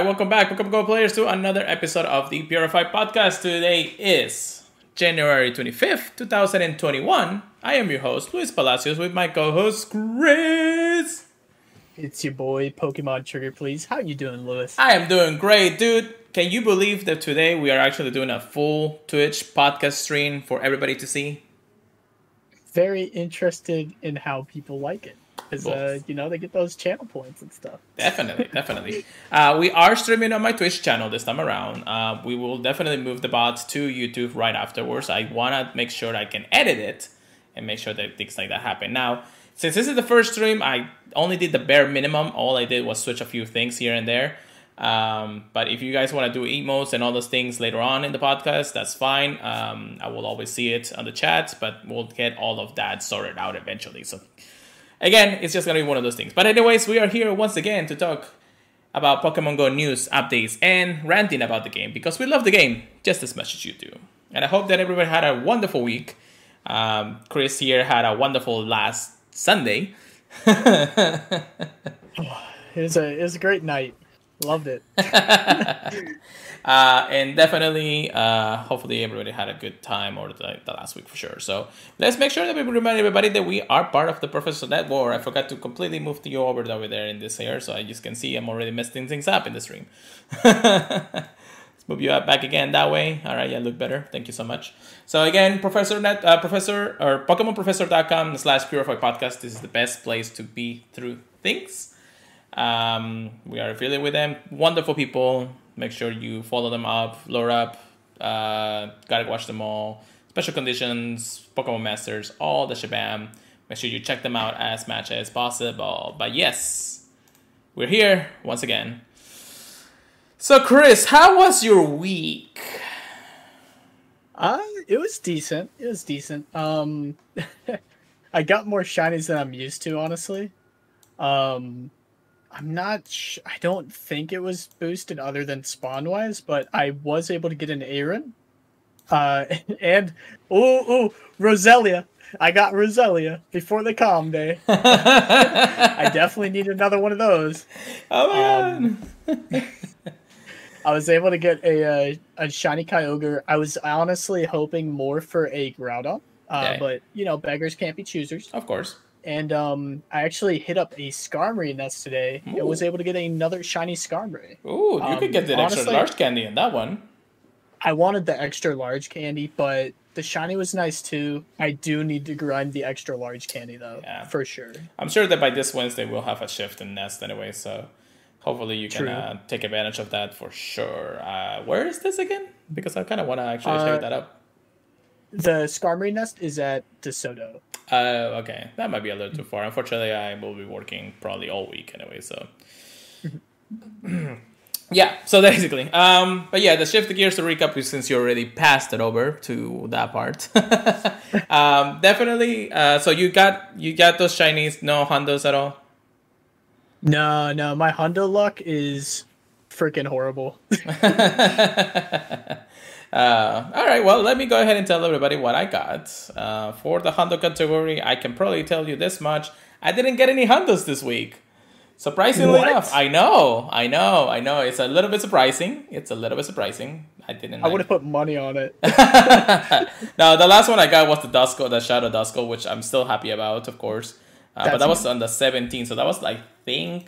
right, welcome back, welcome Go Players to another episode of the Purified Podcast. Today is January 25th, 2021. I am your host, Luis Palacios, with my co-host, Chris. It's your boy, Pokemon Trigger, please. How you doing, Lewis? I am doing great, dude. Can you believe that today we are actually doing a full Twitch podcast stream for everybody to see? Very interested in how people like it. Because, uh, you know, they get those channel points and stuff. Definitely, definitely. Uh, we are streaming on my Twitch channel this time around. Uh, we will definitely move the bots to YouTube right afterwards. I want to make sure I can edit it and make sure that things like that happen. Now, since this is the first stream, I only did the bare minimum. All I did was switch a few things here and there. Um, but if you guys want to do emotes and all those things later on in the podcast, that's fine. Um, I will always see it on the chat, but we'll get all of that sorted out eventually. So Again, it's just gonna be one of those things. But anyways, we are here once again to talk about Pokemon Go news, updates, and ranting about the game because we love the game just as much as you do. And I hope that everybody had a wonderful week. Um, Chris here had a wonderful last Sunday. it was a it was a great night. Loved it. uh, and definitely, uh, hopefully, everybody had a good time or the, the, last week for sure. So let's make sure that we remind everybody that we are part of the Professor Network. I forgot to completely move you over over there in this here, so I just can see I'm already messing things up in the stream. let's move you up back again that way. All right, yeah, look better. Thank you so much. So again, Professor Net, uh, Professor or PokemonProfessor.com slash Purified Podcast. This is the best place to be through things. Um, we are affiliated with them. Wonderful people. Make sure you follow them up, lure up. Uh, gotta watch them all. Special conditions, Pokemon Masters, all the shabam. Make sure you check them out as much as possible. But yes, we're here once again. So, Chris, how was your week? Uh, it was decent. It was decent. Um, I got more shinies than I'm used to, honestly. Um, I'm not. Sh- I don't think it was boosted other than spawn wise, but I was able to get an Aron. Uh, and oh, oh, Roselia. I got Roselia before the Com Day. I definitely need another one of those. Oh my um, god! I was able to get a, a, a shiny Kyogre. I was honestly hoping more for a Groudon, uh, okay. but you know beggars can't be choosers. Of course and um, I actually hit up a Skarmory nest today. Ooh. I was able to get another shiny Skarmory. Ooh, you um, could get the extra large candy in that one. I wanted the extra large candy, but the shiny was nice too. I do need to grind the extra large candy though, yeah. for sure. I'm sure that by this Wednesday we'll have a shift in nest anyway, so hopefully you can uh, take advantage of that for sure. Uh, where is this again? Because I kind of want to actually uh, that up. The Skarmory nest is at DeSoto. Uh, okay, that might be a little too far. Unfortunately, I will be working probably all week anyway. So, yeah. So basically, um, but yeah, the shift the gears to recap since you already passed it over to that part. um, definitely. Uh, so you got you got those Chinese no hundos at all? No, no. My hundo luck is freaking horrible. Uh, all right, well, let me go ahead and tell everybody what I got. Uh, for the hundo category, I can probably tell you this much. I didn't get any hundos this week. Surprisingly what? enough, I know, I know, I know. It's a little bit surprising. It's a little bit surprising. I didn't. I would have put money on it. no, the last one I got was the Duskull, the Shadow Duskull, which I'm still happy about, of course. Uh, but that was on the 17th, so that was, I think,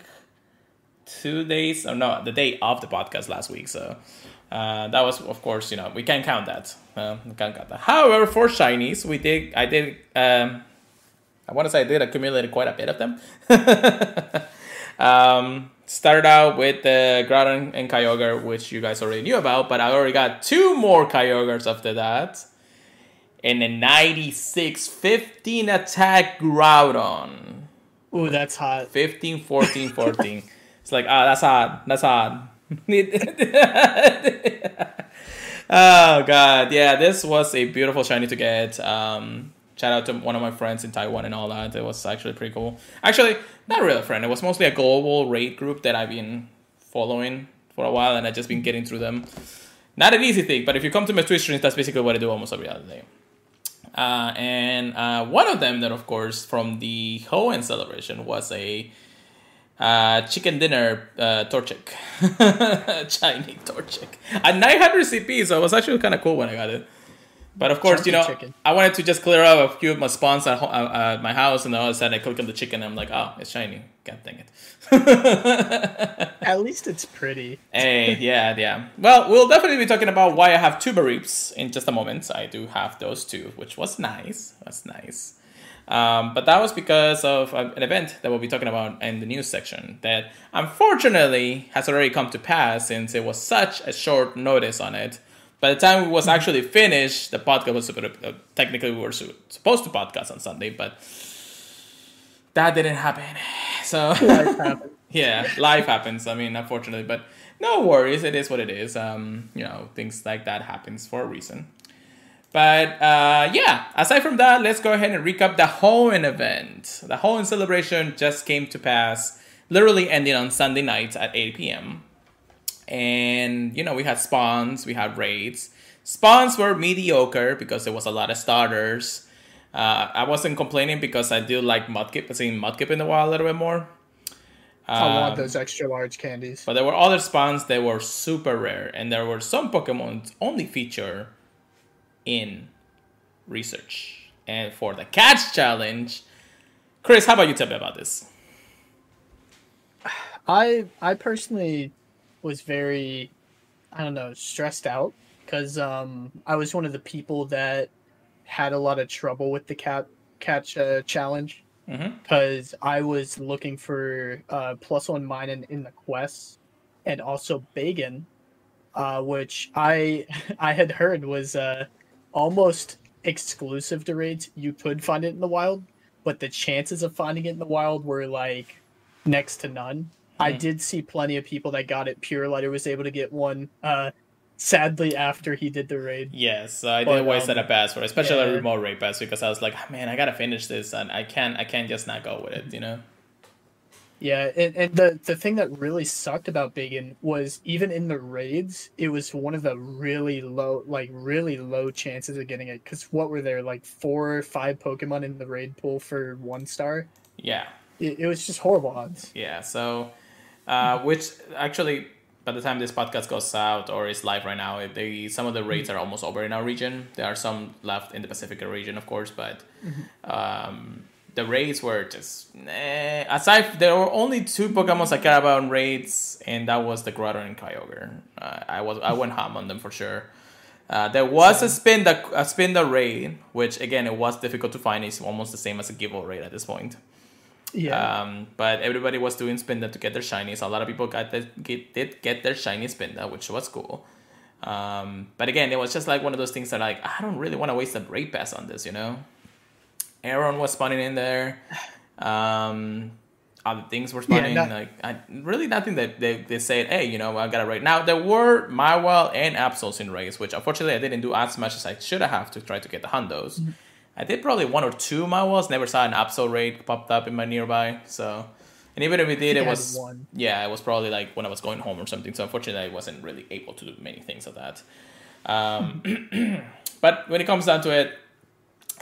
two days. Or no, the day of the podcast last week. So uh, that was, of course, you know, we can't count that. Uh, we can't count that. However, for shinies, we did. I did. Um, I want to say I did accumulate quite a bit of them. um, started out with the Groudon and Kyogre, which you guys already knew about, but I already got two more Kyogres after that. And a 96 15 attack Groudon. Ooh, that's hot. 15, 14, 14. it's like, ah, that's hot. That's hot. oh god, yeah, this was a beautiful shiny to get. Um, shout out to one of my friends in Taiwan and all that. It was actually pretty cool. Actually, not really a friend. It was mostly a global raid group that I've been following for a while, and I've just been getting through them. Not an easy thing, but if you come to my Twitch streams, that's basically what I do almost every other day. Uh, and uh, one of them that, of course, from the Hoenn celebration was a Uh, chicken dinner, uh, Torchic. Chinese Torchic. At 900 CP, so it was actually kind of cool when I got it. But of course, you know, chicken. I wanted to just clear up a few of my spawns at, ho- uh, at my house, and all of a sudden I click on the chicken, and I'm like, oh, it's shiny. God dang it. At least it's pretty. Hey, yeah, yeah. Well, we'll definitely be talking about why I have two Mareeps in just a moment. I do have those two, which was nice. That's nice. Um, but that was because of uh, an event that we'll be talking about in the news section that unfortunately has already come to pass since it was such a short notice on it. By the time it was actually finished, the podcast was supposed to, uh, technically we were su- supposed to podcast on Sunday, but that didn't happen. So Life yeah, life happens. I mean, unfortunately, but no worries. It is what it is. Um, you know, things like that happens for a reason. But uh, yeah, aside from that, let's go ahead and recap the Hoenn event. The Hoenn celebration just came to pass, literally ending on Sunday night at 8 p.m. And you know, we had spawns, we had raids. Spawns were mediocre because there was a lot of starters. Uh, I wasn't complaining because I do like Mudkip, I've seen Mudkip in the wild a little bit more. I want Um, those extra large candies. but there were other spawns that were super rare, and there were some Pokemon only feature in research. And for the catch challenge, Chris, how about you tell me about this? I I personally was very I don't know stressed out because um I was one of the people that had a lot of trouble with the cat catch uh, challenge because I was looking for uh, Plusle and Minun, in the quests and also Bagon, uh, which I I had heard was uh, almost exclusive to raids. You could find it in the wild, but the chances of finding it in the wild were like next to none. I Hmm. did see plenty of people that got it. Pure Lighter was able to get one. Uh, sadly, after he did the raid. Yes, I But, did waste um, a pass for it, especially a yeah. remote raid pass because I was like, man, I gotta finish this, and I can't, I can't just not go with it, you know. Yeah, and, and the the thing that really sucked about Bagon was even in the raids, it was one of the really low, like really low chances of getting it. Because what were there like four or five Pokemon in the raid pool for one star? Yeah, It, it was just horrible odds. Yeah, so uh, which actually by the time this podcast goes out or is live right now, they some of the raids are almost over in our region. There are some left in the Pacific region, of course, but um, the raids were just eh. aside. There were only two Pokemon I care about in raids, and that was the Groudon and Kyogre. Uh, I was I went ham on them for sure. Uh, there was a Spinda a Spinda raid, which again it was difficult to find. It's almost the same as a giveaway raid at this point. Yeah, Um, but everybody was doing spin Spinda to get their shinies. A lot of people got the, get, did get their shiny spin Spinda, which was cool. Um, but again, it was just like one of those things that like I don't really want to waste a raid pass on this, you know. Aron was spawning in there. Um, other things were spawning. not- like I, really nothing that they, they said, hey, you know, I got a raid. Now there were Mawile and Absols in raids, which unfortunately I didn't do as much as I should have to try to get the hundos. Mm-hmm. I did probably one or two Mawiles. Never saw an Absol raid popped up in my nearby. So, and even if it did, it was one. yeah, it was probably like when I was going home or something. So unfortunately, I wasn't really able to do many things of that. Um, but when it comes down to it,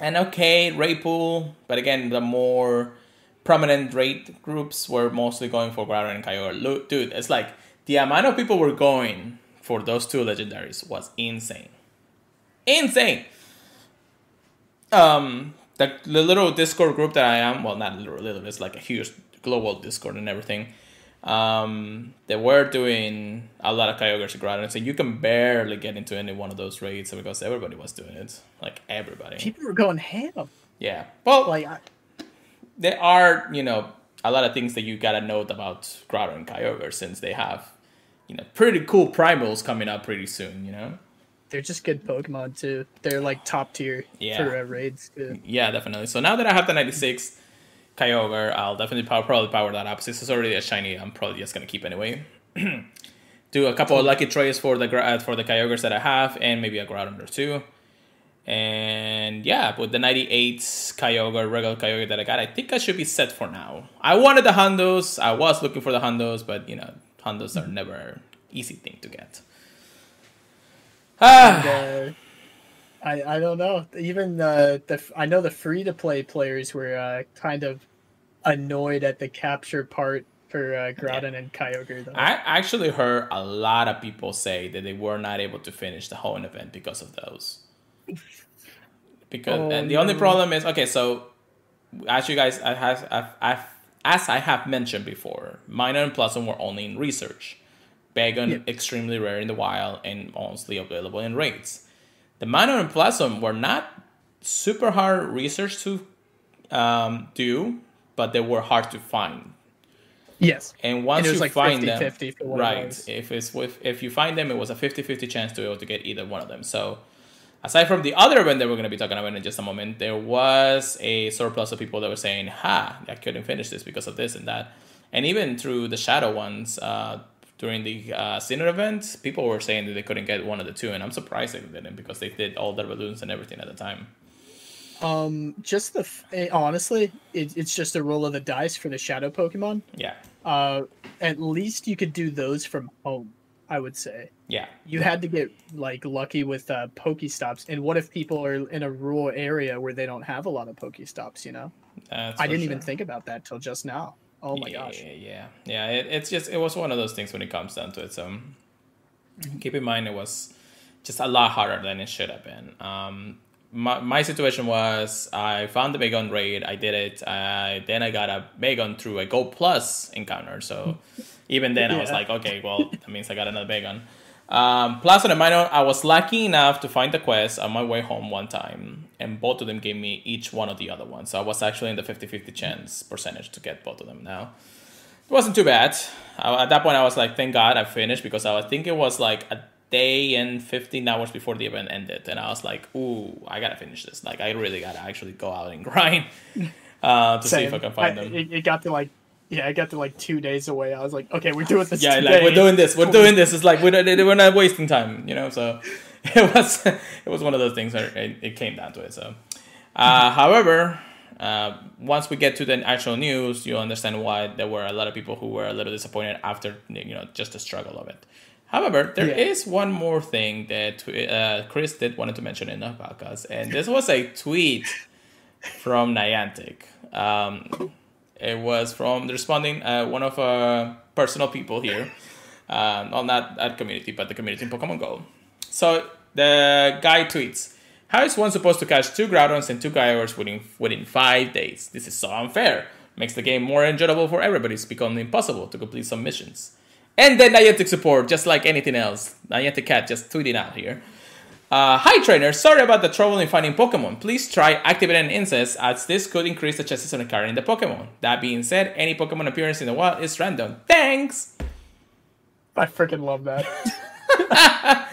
an okay raid pool, but again, the more prominent raid groups were mostly going for Groudon and Kyogre. Dude, it's like the amount of people were going for those two legendaries was insane, insane. Um, the, the little Discord group that I am, well, not little, little, it's like a huge global Discord and everything. Um, they were doing a lot of Kyogre and Groudon, so you can barely get into any one of those raids because everybody was doing it, like everybody. people were going ham. Yeah. Well, Like, I, there are, you know, a lot of things that you gotta note about Groudon and Kyogre since they have, you know, pretty cool primals coming up pretty soon, you know? they're just good Pokemon too. They're like top tier Yeah. for uh, raids too. Yeah, definitely. So now that I have the 96 Kyogre, I'll definitely power, probably power that up. Since it's already a shiny, I'm probably just gonna keep anyway. Do a couple of lucky trades for the for the Kyogres that I have, and maybe a Groudon or two. And yeah, with the 98 Kyogre, regular Kyogre that I got, I think I should be set for now. I wanted the hundos. I was looking for the hundos, but you know, hundos are never easy thing to get. Ah, And, uh, I I don't know. Even uh, the I know the free to play players were uh, kind of annoyed at the capture part for uh, Groudon and Kyogre though. I actually heard a lot of people say that they were not able to finish the whole event because of those. Because Oh, and the only problem is okay. So as you guys, I have, I've, I've, as I have mentioned before, Minun and Plusle were only in research. Bagon Yep. extremely rare in the wild and mostly available in raids. The Minun and Plusle were not super hard research to um, do, but they were hard to find. yes. And once And it was you like find 50-50 for them, what it right? was. If it's with if you find them, it was a 50-50 chance to be able to get either one of them. So, aside from the other event that we're going to be talking about in just a moment, there was a surplus of people that were saying, "Ha, I couldn't finish this because of this and that," and even through the shadow ones. Uh, during the uh, Sinnoh event, people were saying that they couldn't get one of the two, and I'm surprised they didn't because they did all their balloons and everything at the time. Um, just the f- eh, honestly, it, it's just a roll of the dice for the shadow Pokemon. Yeah, Uh, at least you could do those from home. I would say yeah, you had to get like lucky with uh, Pokestops. And what if people are in a rural area where they don't have a lot of Pokestops? You know, that's I didn't even think about that till just now. Oh my yeah, gosh. Yeah, yeah, yeah. It, it's just it was one of those things when it comes down to it. So keep in mind it was just a lot harder than it should have been. Um, my, my situation was I found the Bagon raid, I did it, I, then I got a Bagon through a Go Plus encounter. So even then I was like, okay, well that means I got another Bagon. Um, Plus on the Minun, I was lucky enough to find the quest on my way home one time, and both of them gave me each one of the other ones. So I was actually in the 50 50 chance percentage to get both of them now. It wasn't too bad. I, at that point, I was like, thank God I finished because I was think it was like a day and 15 hours before the event ended. And I was like, ooh, I gotta finish this. Like, I really gotta actually go out and grind uh, to see if I can find I- them. It, it got to like, yeah, I got to like two days away. I was like, okay, we're doing this. yeah, today. like we're doing this, we're doing this. It's like we're, we're not wasting time, you know. So it was it was one of those things where it, it came down to it. So, uh, however, uh, once we get to the actual news, you'll understand why there were a lot of people who were a little disappointed after you know just the struggle of it. However, there is Yeah. one more thing that uh, Chris did wanted to mention in the podcast, and this was a tweet from Niantic. Um, it was from the responding uh, one of our personal people here. Um, well, not that community, but the community in Pokemon Go. So the guy tweets, "How is one supposed to catch two Groudons and two Gyarados within within five days? This is so unfair. Makes the game more enjoyable for everybody. It's become impossible to complete some missions." And then Niantic support, just like anything else. Niantic Cat just tweeting out here. Uh, hi trainer, sorry about the trouble in finding Pokemon. Please try activating incense as this could increase the chances of encountering the Pokemon. That being said, any Pokemon appearance in the wild is random. Thanks! I freaking love that.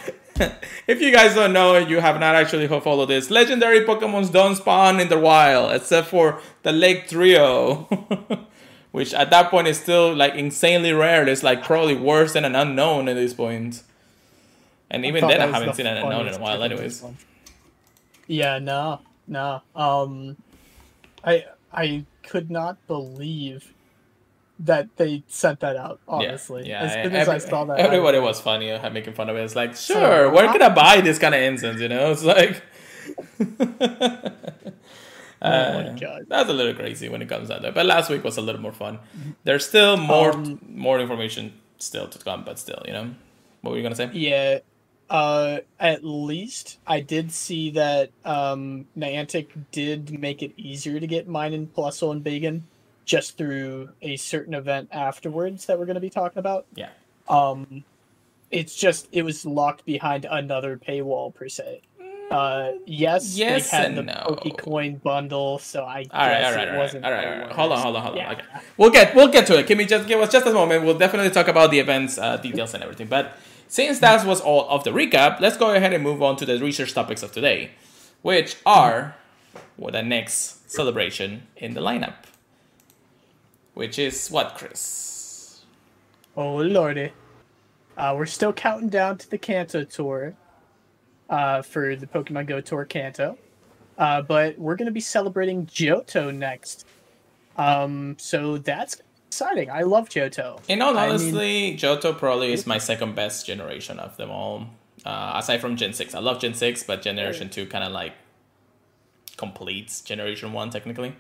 If you guys don't know you have not actually followed this, legendary Pokemons don't spawn in the wild except for the Lake Trio. Which at that point is still like insanely rare. It's like probably worse than an unknown at this point. And even thought then, I haven't the seen an unknown in a while, anyways. one. Yeah, no, no. Um, I I could not believe that they sent that out. Honestly, yeah, as yeah. soon as I saw that, everybody I- was funny, uh, making fun of it. It's like, So, sure, where how- can I buy this kind of incense? You know, it's like, Uh, my god. that's a little crazy when it comes down to it. But last week was a little more fun. There's still more Um, more information still to come, but still, you know, what were you gonna say? Yeah. Uh, at least I did see that um, Niantic did make it easier to get Minun and Plusle and Bagon just through a certain event afterwards that we're going to be talking about. Yeah, Um, it's just it was locked behind another paywall per se. Uh, yes, Yes they had and the no. Pokecoin bundle, so I all right, guess all right, it all right, wasn't. all right, the all right. Hold on, hold on, hold on. Yeah. Okay, we'll get we'll get to it. Can we just give us just a moment? We'll definitely talk about the events uh, details and everything. But since that was all of the recap, let's go ahead and move on to the research topics of today, which are what the next celebration in the lineup, which is what, Chris? Oh lordy. Uh, we're still counting down to the Kanto tour uh, for the Pokemon Go Tour Kanto. Uh, but we're going to be celebrating Johto next. Um, so that's exciting. I love Johto. In all I mean- honesty, Johto probably is my second best generation of them all. Uh, aside from Gen 6. I love Gen 6, but Generation 2 kind of like completes Generation 1 technically.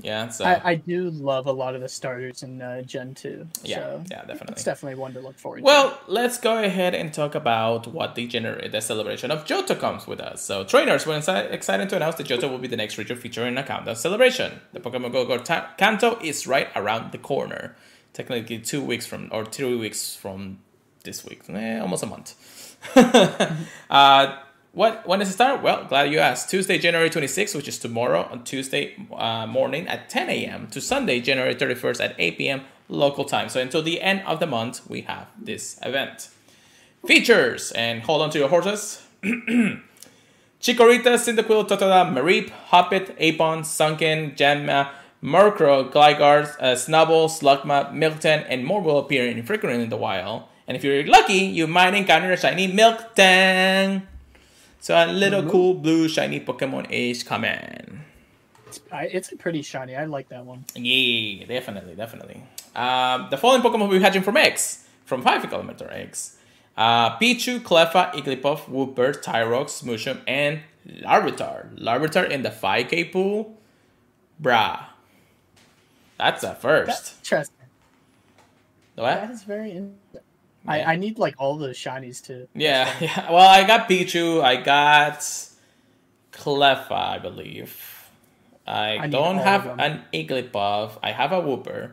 Yeah, so I, I do love a lot of the starters in uh, Gen 2. yeah, so yeah, definitely. It's definitely one to look forward to. Well, let's go ahead and talk about what the gener- the celebration of Johto comes with us. So, trainers, we're insi- excited to announce that Johto will be the next region featuring a countdown celebration. The Pokemon Go Go ta- Kanto is right around the corner. Technically, two weeks from, or three weeks from this week, eh, almost a month. uh, what when does it start? Well, glad you asked. Tuesday, January 26th, which is tomorrow, on Tuesday uh, morning at 10 a.m. to Sunday, January 31st at 8 p.m. local time. So until the end of the month, we have this event. Features and hold on to your horses. Chikorita, Cyndaquil, Totodile, Mareep, Hoppip, Aipom, Sunkern, Yanma, Murkrow, Gligar, uh, Snubbull, Slugma, Miltank, and more will appear infrequently in the wild. And if you're lucky, you might encounter a shiny Miltank. So a little cool blue shiny Pokemon is coming. It's pretty shiny. I like that one. Yeah, definitely, definitely. Um, the following Pokemon will be hatching from eggs, from five Kilometer eggs. Uh, Pichu, Cleffa, Igglybuff, Wooper, Tyrogue, Smoochum, and Larvitar. Larvitar in the 5k pool? Bruh. That's a first. Interesting. what? That is very interesting. I, I need like all the shinies to. Yeah, yeah. Well, I got Pichu. I got Cleffa, I believe. I, I don't have an Igglybuff. I have a Wooper.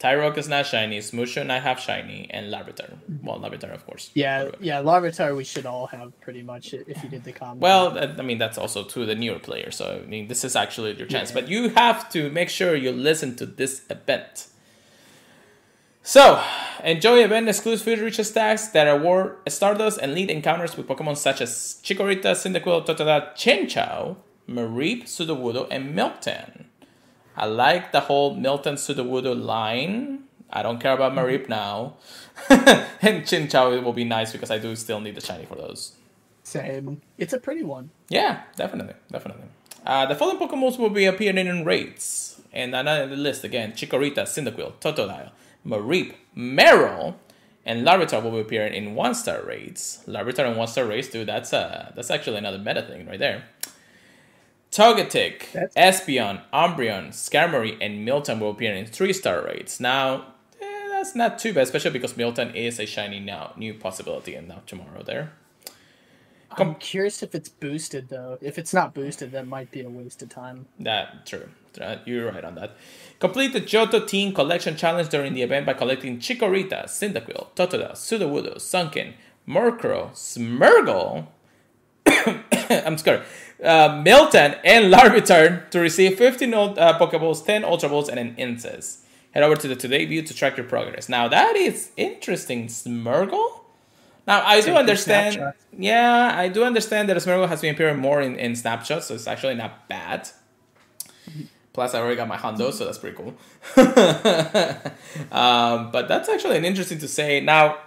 Tyrogue is not shiny. Smoochum I have shiny, and Larvitar. Mm-hmm. Well, Larvitar, of course. Yeah, Larvitar. yeah, Larvitar we should all have pretty much if you did the combo. Well, I mean that's also to the newer player. So I mean this is actually your chance, Yeah. but you have to make sure you listen to this event. So, enjoy event exclusive feature stacks that award Stardust and lead encounters with Pokemon such as Chikorita, Cyndaquil, Totodile, Chinchou, Mareep, Sudowoodo, and Miltank. I like the whole Miltank Sudowoodo line. I don't care about Mareep now. and Chinchou it will be nice because I do still need the shiny for those. Same. It's a pretty one. Yeah, definitely, definitely. Uh, the following Pokemon will be appearing in raids. And another list again Chikorita, Cyndaquil, Totodile, Mareep, Marill, and Larvitar will be appearing in one star raids. Larvitar and one star raids, dude, that's uh that's actually another meta thing right there. Togetic, That's- Espeon, Umbreon, Skarmory, and Miltank will appear in three star raids. Now, eh, that's not too bad, especially because Miltank is a shiny now new possibility and now tomorrow there. I'm curious if it's boosted though. If it's not boosted, that might be a waste of time. That true. You're right on that. Complete the Johto Team Collection Challenge during the event by collecting Chikorita, Cyndaquil, Totodile, Sudowoodo, Sunkern, Murkrow, Smeargle, I'm scared, uh, Miltank, and Larvitar to receive 15 ult- uh, Pokeballs, 10 Ultra Balls, and an Incense. Head over to the Today view to track your progress. Now that is interesting, Smeargle. Now I do understand. snapshots. Yeah, I do understand that Smeargle has been appearing more in, in snapshots, so it's actually not bad. Plus, I already got my hundo, so that's pretty cool. um, but that's actually an interesting to say. Now,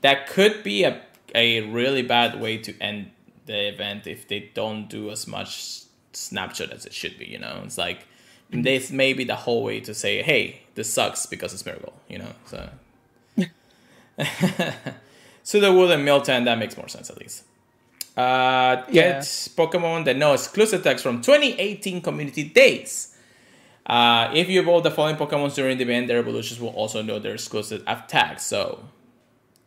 that could be a, a really bad way to end the event if they don't do as much snapshot as it should be. You know, it's like this may be the whole way to say, "Hey, this sucks because it's Miracle." You know, so. Sudowoodo and Miltank, that makes more sense at least. Uh, get Yeah. Pokemon that know exclusive tags from 2018 community days. Uh, if you evolve the following Pokemon during the event, their evolutions will also know their exclusive attacks. So,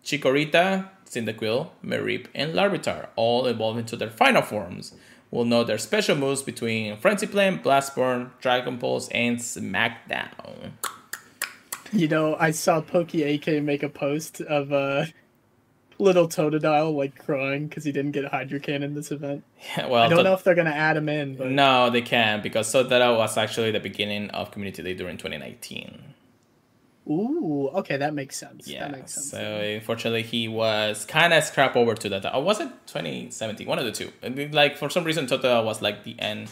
Chikorita, Cyndaquil, Mareep, and Larvitar, all evolve into their final forms, will know their special moves between Frenzy Flame, Blastburn, Dragon Pulse, and Smackdown. You know, I saw Pokey AK make a post of uh, little Totodile like crying because he didn't get Hydro Cannon this event. Yeah, well, I don't the- know if they're gonna add him in, but No, they can't because Totodile was actually the beginning of Community Day during 2019. ooh, okay, that makes sense. Yeah, that makes sense. so unfortunately he was kind of scrapped over to that. Or oh, was it 2017? One of the two. Like for some reason Totodile was like the end.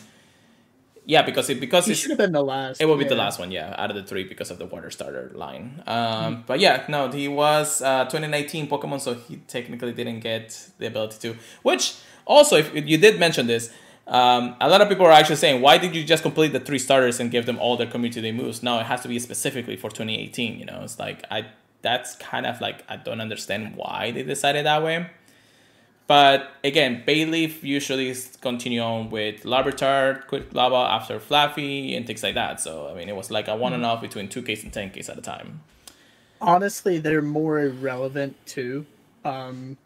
Yeah, because it because it's should have been the last. it will be the last one, yeah, out of the three because of the water starter line. Um, But yeah, no, he was uh, 2019 Pokemon, so he technically didn't get the ability to. Which also, if you did mention this, um, a lot of people are actually saying, why did you just complete the three starters and give them all their community day moves? No, it has to be specifically for 2018. You know, it's like I that's kind of like I don't understand why they decided that way. But again, Bayleef usually continue on with Larvitar, Quilava after Flaaffy, and things like that. So I mean, it was like a one and off between two Ks and ten Ks at a time. Honestly, they're more irrelevant too. Um,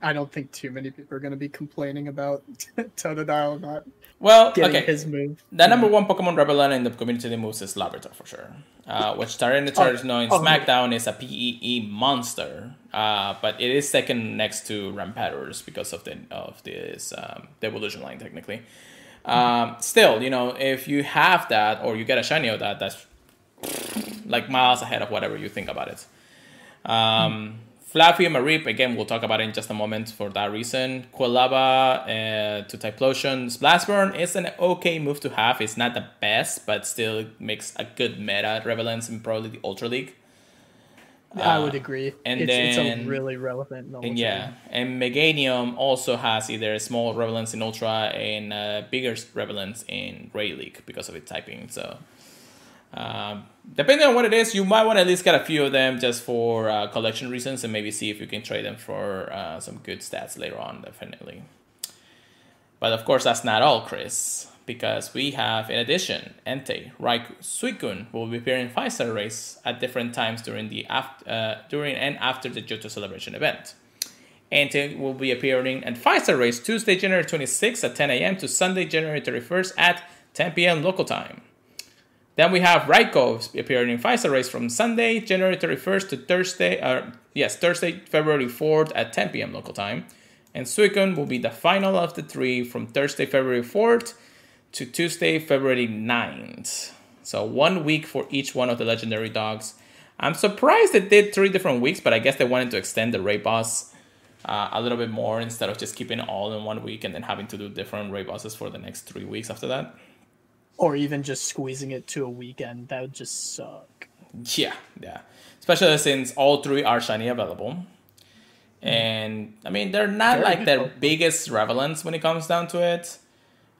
I don't think too many people are going to be complaining about Totodile not Well, getting okay. his move. The number one Pokemon Rebellion in the community moves is Larvitar for sure. Uh, which Tyranitar is known in oh, SmackDown is a PEE monster, uh, but it is second next to Rampardos because of the of this um, the evolution line technically. Um, still, you know, if you have that or you get a shiny of that, that's like miles ahead of whatever you think about it. Um, Flaaffy and Mareep, again, we'll talk about it in just a moment for that reason. Quilava uh, to Typhlosion. Blastburn is an okay move to have. It's not the best, but still makes a good meta relevance in probably the Ultra League. I would agree. and it's, it's a really relevant. And yeah, League. and Meganium also has either a small relevance in Ultra and a bigger relevance in Ray League because of its typing. So, um, depending on what it is, you might want to at least get a few of them just for uh, collection reasons and maybe see if you can trade them for uh, some good stats later on, definitely. But of course, that's not all, Chris, because we have, in addition, Entei, Raikou, Suicune will be appearing in five star race at different times during the after, uh, during and after the Johto Celebration event. Entei will be appearing at five star race Tuesday, January 26th at 10 a.m. to Sunday, January 31st at 10 p.m. local time. Then we have Raikou appearing in five race from Sunday, January 31st to Thursday, uh, yes, Thursday, February 4th at 10 p.m. local time. And Suicune will be the final of the three from Thursday, February 4th to Tuesday, February 9th. So one week for each one of the legendary dogs. I'm surprised they did three different weeks, but I guess they wanted to extend the raid boss uh, a little bit more instead of just keeping all in one week and then having to do different raid bosses for the next three weeks after that. Or even just squeezing it to a weekend. That would just suck. Yeah, yeah. Especially since all three are shiny available. And I mean, they're not Very like their biggest relevance when it comes down to it.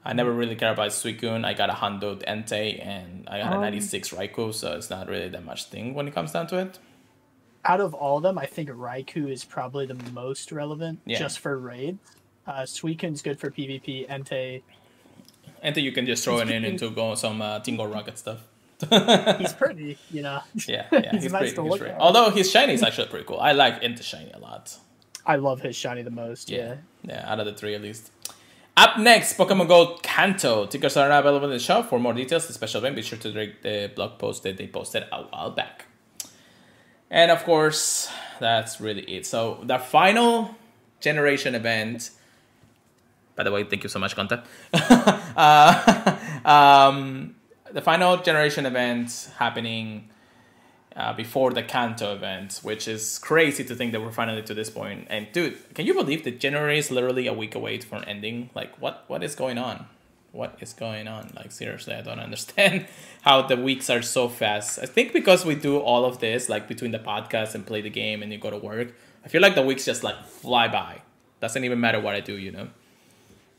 I never really care about Suicune. I got a hundo Entei and I got a Um, 96 Raikou, so it's not really that much thing when it comes down to it. Out of all of them, I think Raikou is probably the most relevant Yeah. just for raids. Uh, Suicune's good for PvP. Entei, Entei you can just throw it in into go some uh, Team GO Rocket stuff. he's pretty, you know. Yeah, yeah, He's he's, nice pretty, to he's look pretty- at. Although his shiny is actually pretty cool. I like Entei shiny a lot. I love his shiny the most. Yeah. Yeah. yeah, out of the three at least. Up next, Pokemon Go Kanto. Tickets are now available in the shop. For more details, the special event, be sure to read the blog post that they posted a while back. And of course, that's really it. So the final generation event. By the way, thank you so much, Conta. uh, um, the final generation event happening uh, before the Kanto event, which is crazy to think that we're finally to this point. And dude, can you believe that January is literally a week away from ending? Like, what what is going on? What is going on? Like, seriously, I don't understand how the weeks are so fast. I think because we do all of this, like between the podcast and play the game and you go to work, I feel like the weeks just like fly by. Doesn't even matter what I do, you know?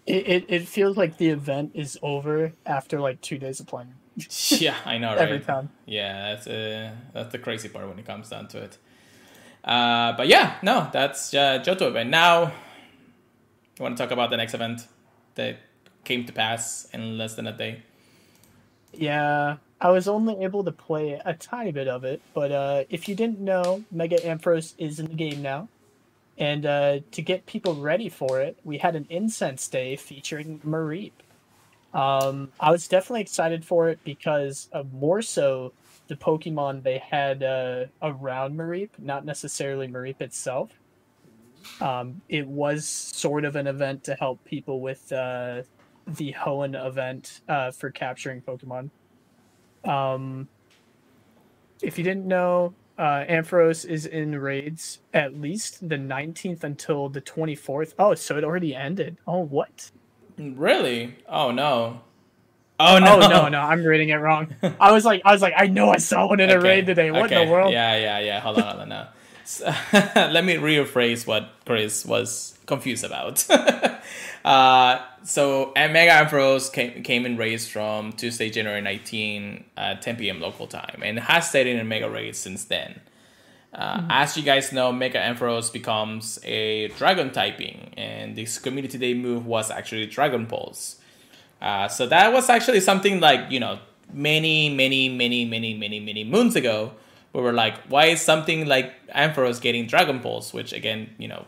It, it it feels like the event is over after like two days of playing. yeah, I know, right? Every time. Yeah, that's uh, that's the crazy part when it comes down to it. Uh, but yeah, no, that's uh, Johto event. Now, you want to talk about the next event that came to pass in less than a day? Yeah, I was only able to play a tiny bit of it, but uh, if you didn't know, Mega Ampharos is in the game now. And uh, to get people ready for it, we had an incense day featuring Mareep. Um, I was definitely excited for it because of more so the Pokemon they had uh, around Mareep, not necessarily Mareep itself. Um, it was sort of an event to help people with uh, the Hoenn event uh, for capturing Pokemon. Um, if you didn't know, uh, Ampharos is in raids at least the 19th until the 24th. Oh, so it already ended. Oh, what? Really? Oh no! Oh no! Oh no, no, I'm reading it wrong. I was like, I was like, I know I saw one in a raid today. What in the world? Yeah, yeah, yeah. Hold on, hold on now. So, let me rephrase what Chris was confused about. uh, so, and Mega Ampharos came, came in raids from Tuesday, January 19 at 10 p.m. local time and has stayed in a Mega raids since then. Uh, As you guys know, Mega Ampharos becomes a dragon typing, and this community day move was actually Dragon Pulse. Uh, so that was actually something like, you know, many, many, many, many, many, many moons ago, where we were like, why is something like Ampharos getting Dragon Pulse, which again, you know,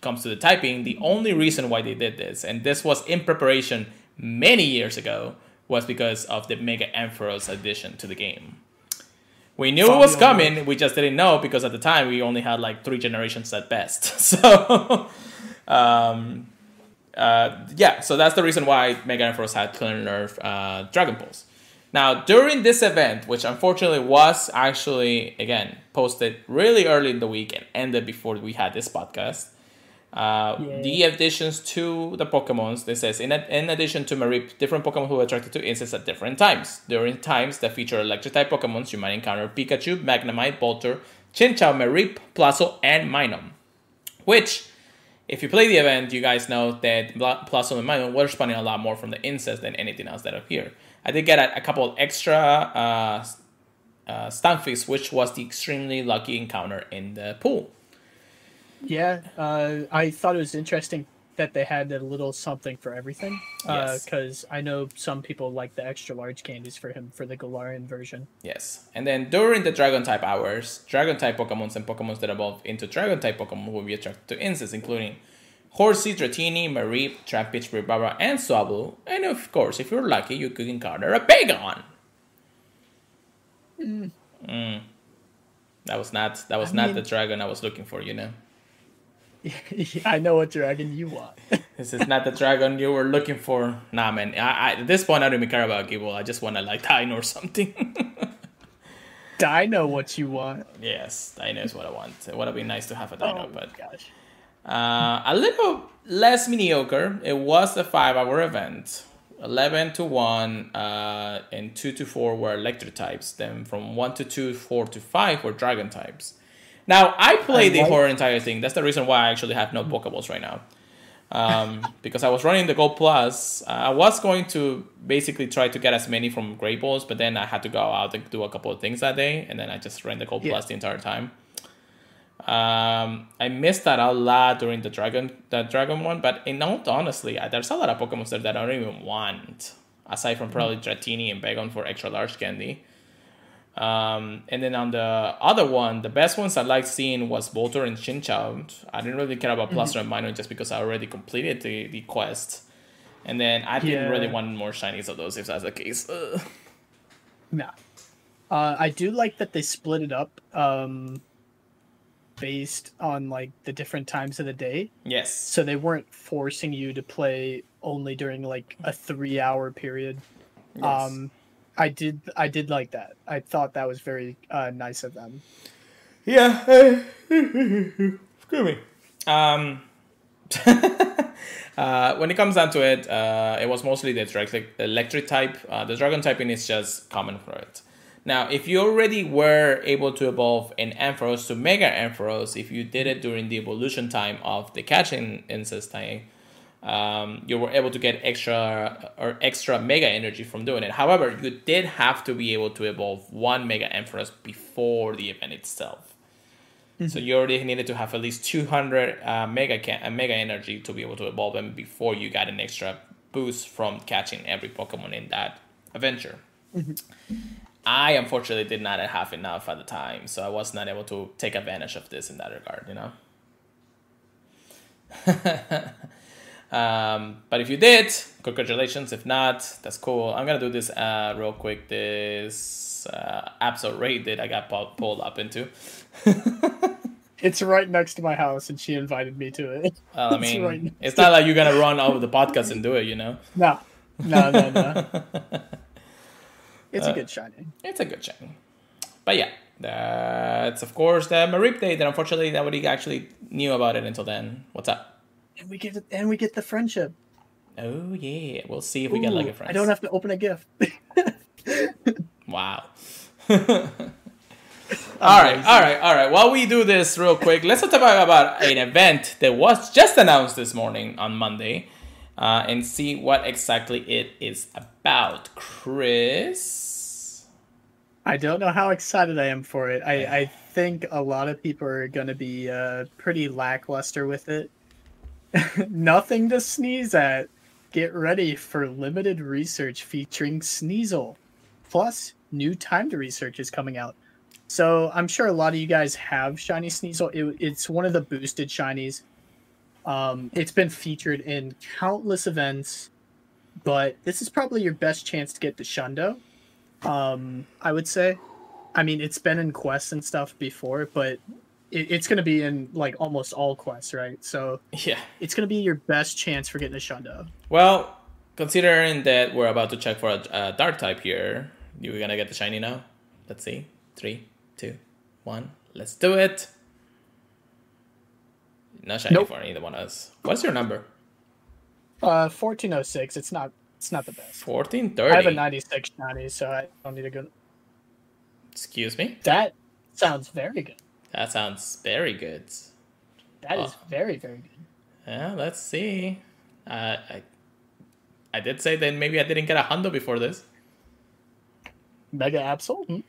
comes to the typing, the only reason why they did this, and this was in preparation many years ago, was because of the Mega Ampharos addition to the game. We knew it was coming, we just didn't know because at the time we only had like three generations at best. So, um, uh, yeah, so that's the reason why Mega Ampharos had Clear Nerf uh, Dragon Pulse. Now, during this event, which unfortunately was actually, again, posted really early in the week and ended before we had this podcast, uh, the additions to the Pokemons, this says, in, in addition to Mareep, different Pokemon who are attracted to incense at different times. During times that feature electric type Pokemons, you might encounter Pikachu, Magnemite, Voltorb, Chinchou, Mareep, Plusle, and Minun. Which, if you play the event, you guys know that Plusle and Minun were spawning a lot more from the incense than anything else that appeared. I did get a, a couple extra uh, uh, Stunfisk, which was the extremely lucky encounter in the pool. Yeah, uh, I thought it was interesting that they had a little something for everything. Because yes. I know some people like the extra large candies for him for the Galarian version. Yes, and then during the Dragon type hours, Dragon type Pokemons and Pokemons that evolve into Dragon type Pokemon will be attracted to incense, including Horsea, Dratini, Mareep, Trapinch, Barbara, and Swablu. And of course, if you're lucky, you could encounter a Bagon. Mm. Mm. That was not that was I not mean, the dragon I was looking for, you know. I know what dragon you want. this is not the dragon you were looking for. Nah, man. I, I, at this point, I don't even care about Gible. I just want to like Dino or something. Dino, what you want? Yes, Dino is what I want. It would have been nice to have a Dino, oh, but gosh. Uh, a little less mediocre. It was a five-hour event. 11 to 1 uh, and 2 to 4 were electric types. Then from 1 to 2, 4 to 5 were dragon types. Now, I played the whole entire thing. That's the reason why I actually have no Pokeballs right now. Um, because I was running the Go Plus. Uh, I was going to basically try to get as many from Great Balls, but then I had to go out and do a couple of things that day, and then I just ran the Gold yeah. Plus the entire time. Um, I missed that a lot during the dragon, the dragon one, but in all honestly, there's a lot of Pokemon there that I don't even want, aside from probably Dratini and Bagon for extra large candy. Um, and then on the other one, the best ones I liked seeing was Voltorb and Chinchou. I didn't really care about Plus mm-hmm. and Minun just because I already completed the, the quest. And then I didn't yeah. really want more shinies of those if that's the case. Ugh. No. Uh, I do like that they split it up um, based on like the different times of the day. Yes. So they weren't forcing you to play only during like a three hour period. Yes. Um, I did I did like that. I thought that was very uh, nice of them. Yeah. Excuse me. Um, uh, when it comes down to it, uh, it was mostly the electric, electric type. Uh, the dragon typing is just common for it. Now, if you already were able to evolve an Ampharos to Mega Ampharos, if you did it during the evolution time of the catching incense time, um, you were able to get extra or extra mega energy from doing it. However, you did have to be able to evolve one mega Ampharos before the event itself. Mm-hmm. So you already needed to have at least 200 uh, mega ca- uh, mega energy to be able to evolve them before you got an extra boost from catching every Pokemon in that adventure. Mm-hmm. I unfortunately did not have enough at the time, so I was not able to take advantage of this in that regard. You know. Um, but if you did, congratulations. If not, that's cool. I'm gonna do this uh, real quick. This uh, episode rate that I got pulled up into. it's right next to my house, and she invited me to it. Well, I mean, it's, right it's not like you're gonna run over the podcast and do it, you know. No, no, no, no. it's uh, a good shining. It's a good shining. But yeah, that's of course the Mareep Day that unfortunately nobody actually knew about it until then. What's up? And we get and we get the friendship. Oh yeah, we'll see if we Ooh, get like a friend. I don't have to open a gift. wow. all right, all right, all right. While we do this real quick, let's talk about, about an event that was just announced this morning on Monday, uh, and see what exactly it is about. Chris. I don't know how excited I am for it. I, I think a lot of people are going to be uh, pretty lackluster with it. Nothing to sneeze at. Get ready for limited research featuring Sneasel. Plus, new timed research is coming out. So I'm sure a lot of you guys have Shiny Sneasel. It, it's one of the boosted shinies. Um, it's been featured in countless events, but this is probably your best chance to get the Shundo. Um, I would say. I mean, it's been in quests and stuff before, but it, it's going to be in like almost all quests, right? So Yeah. it's going to be your best chance for getting a Shundo. Well, considering that we're about to check for a, a dark type here, you're gonna get the shiny now? Let's see. Three, two, one. Let's do it. No shiny Nope. for either one of us. What's your number? Uh, fourteen oh six. It's not. It's not the best. Fourteen thirty. I have a ninety six shiny, so I don't need to go. Excuse me. That sounds very good. That sounds very good. That is Oh. very very good. Yeah, let's see. Uh, I, I did say that maybe I didn't get a hundo before this. Mega Absol.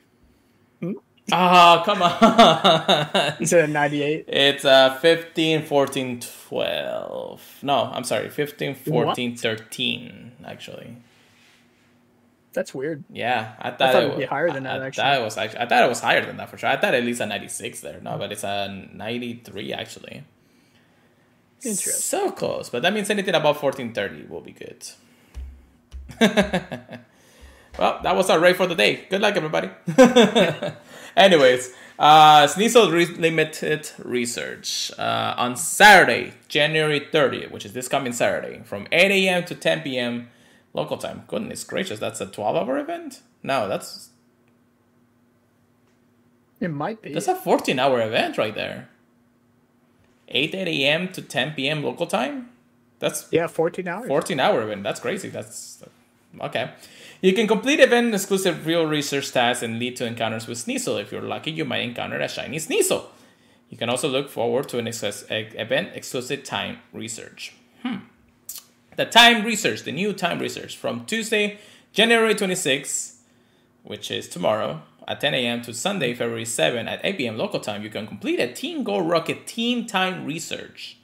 Hmm? Oh, come on. Is it a ninety eight? It's a 15, 14, 12. No, I'm sorry. 15, 14, 13, actually. That's weird. Yeah, I thought, thought it it'd be higher than I, that, I actually. thought it was actually, I thought it was higher than that for sure. I thought at least a 96 there. No, but it's a 93 actually. Interesting. So close, but that means anything above 1430 will be good. well, that was our rate for the day. Good luck, everybody. Anyways, uh, Sneasel Re- Limited Research uh, on Saturday, January 30th, which is this coming Saturday, from 8 a.m. to 10 p.m. local time. Goodness gracious, that's a 12 hour event? No, that's It might be. that's a 14 hour event right there. 8 8 a.m. to 10 p.m. local time? That's yeah, fourteen hours. 14 hour event. That's crazy. That's okay. You can complete event exclusive real research tasks and lead to encounters with Sneasel. If you're lucky, you might encounter a shiny Sneasel. You can also look forward to an excess, event exclusive time research. Hmm. The time research, the new time research from Tuesday, January 26th, which is tomorrow at 10 a.m. to Sunday, February 7 at 8 p.m. local time. You can complete a Team Go Rocket team time research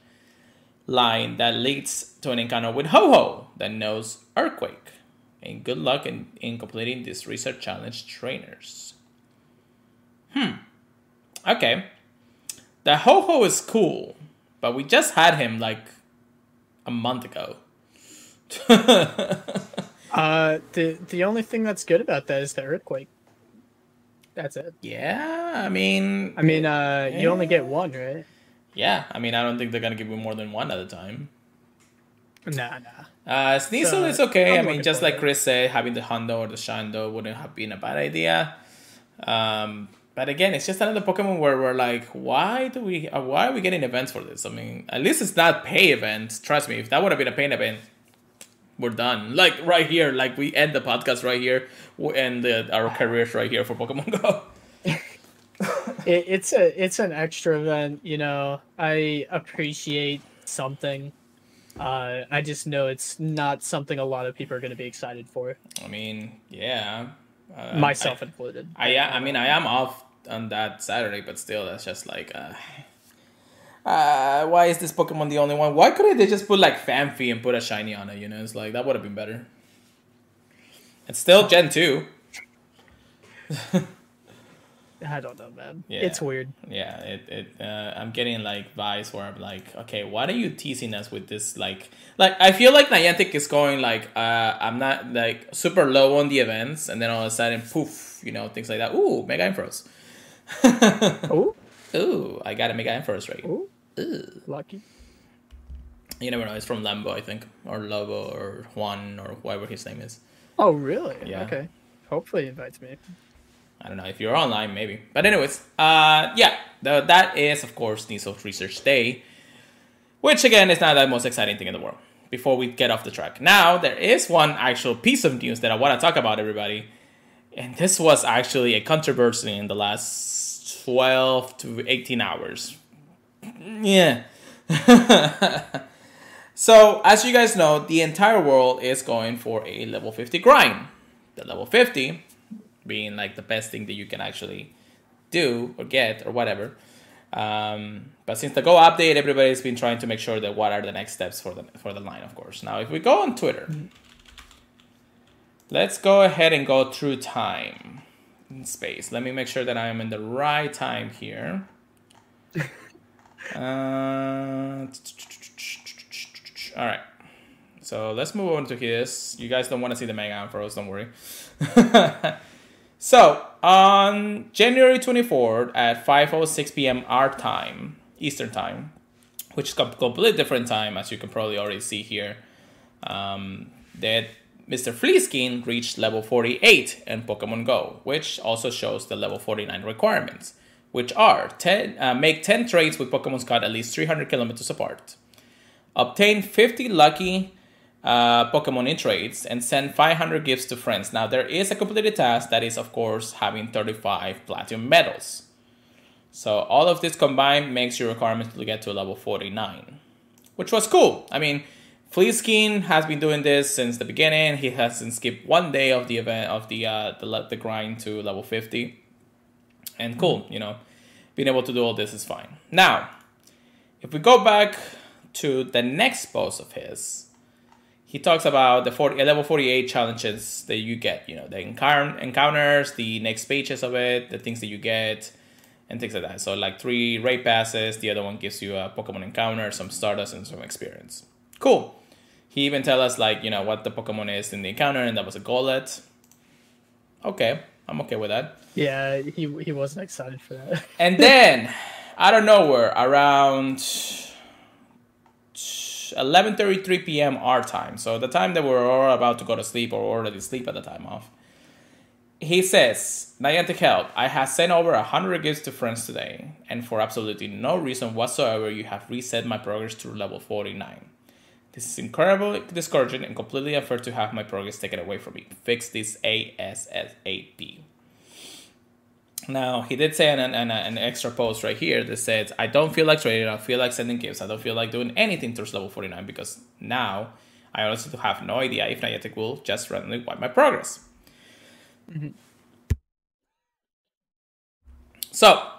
line that leads to an encounter with Ho-Oh that knows Earthquake. And good luck in, in completing this research challenge, trainers. Hmm. Okay. The Ho-Oh is cool, but we just had him like a month ago. Uh, the the only thing that's good about that is the earthquake. That's it. yeah, I mean, I mean, uh, you only get one, right? yeah, I mean, I don't think they're gonna give you more than one at a time. Nah, nah. Uh, Sneasel So, is okay. I'm I mean, just like. Chris said, having the hundo or the Shundo wouldn't have been a bad idea. Um, but again, it's just another Pokemon where we're like, why do we? Uh, why are we getting events for this? I mean, at least it's not pay events. Trust me, if that would have been a pay event, we're done. Like right here, like we end the podcast right here, we end the, our careers right here for Pokemon Go. It, it's a it's an extra event. You know, I appreciate something. Uh, I just know it's not something a lot of people are going to be excited for, I mean, yeah, uh, myself I- included. I. I mean, I am off on that Saturday, but still, that's just like, uh, uh, why is this Pokemon the only one? Why couldn't they just put like Phanpy and put a shiny on it? You know, it's like that would have been better. It's still Gen two. I don't know, man. Yeah. It's weird. Yeah, it, it uh, I'm getting like vibes where I'm like, okay, why are you teasing us with this? Like, like I feel like Niantic is going like, uh, I'm not like super low on the events, and then all of a sudden, poof, you know, things like that. Ooh, Mega Ampharos. Oh, Ooh, I got a Mega Ampharos right. oh, Ooh. lucky. You never know. It's from Lambo, I think, or Lobo, or Juan, or whatever his name is. Oh, really? Yeah. Okay. Hopefully, he invites me. I don't know if you're online, maybe. But anyways, uh, yeah, the, that is of course Niso's Research Day, which again is not the most exciting thing in the world. Before we get off the track, now there is one actual piece of news that I want to talk about, everybody, and this was actually a controversy in the last twelve to eighteen hours. Yeah. so, as you guys know, the entire world is going for a level 50 grind. The level 50 being like the best thing that you can actually do or get or whatever. Um, but since the Go update, everybody's been trying to make sure that what are the next steps for the for the line, of course. Now, if we go on Twitter, let's go ahead and go through time and space. Let me make sure that I am in the right time here. Uh, all right. So let's move on to this. You guys don't want to see the mega ampharos, don't worry. so on January 24th at 5:06 p.m. our time, Eastern time, which is a completely different time as you can probably already see here, um, that Mr. Fleaskin reached level 48 in Pokemon Go, which also shows the level 49 requirements, which are 10, uh, make 10 trades with Pokemon caught at least 300 kilometers apart, obtain 50 lucky uh, Pokemon in trades, and send 500 gifts to friends. Now, there is a completed task that is, of course, having 35 platinum medals. So, all of this combined makes your requirement to get to level 49, which was cool. I mean, Fleaskin has been doing this since the beginning. He hasn't skipped one day of the event of the uh, the, the grind to level 50. And cool, you know, being able to do all this is fine. Now, if we go back to the next post of his, he talks about the 40, level 48 challenges that you get, you know, the encounters, the next pages of it, the things that you get, and things like that. So, like three raid passes, the other one gives you a Pokemon encounter, some Stardust, and some experience. Cool. He even tell us like you know what the Pokemon is in the encounter, and that was a Golett. Okay, I'm okay with that. Yeah, he he wasn't excited for that. and then, out of nowhere, around 11:33 p.m. our time, so the time that we we're all about to go to sleep or already sleep at the time of. He says, Niantic Help, I have sent over a 100 gifts to friends today, and for absolutely no reason whatsoever, you have reset my progress to level 49. This is incredibly discouraging and completely unfair to have my progress taken away from me. Fix this ASAP. Now, he did say an, an, an, extra post right here that says, I don't feel like trading, I don't feel like sending gifts, I don't feel like doing anything towards level 49 because now I honestly have no idea if Niantic will just randomly wipe my progress. Mm-hmm. So,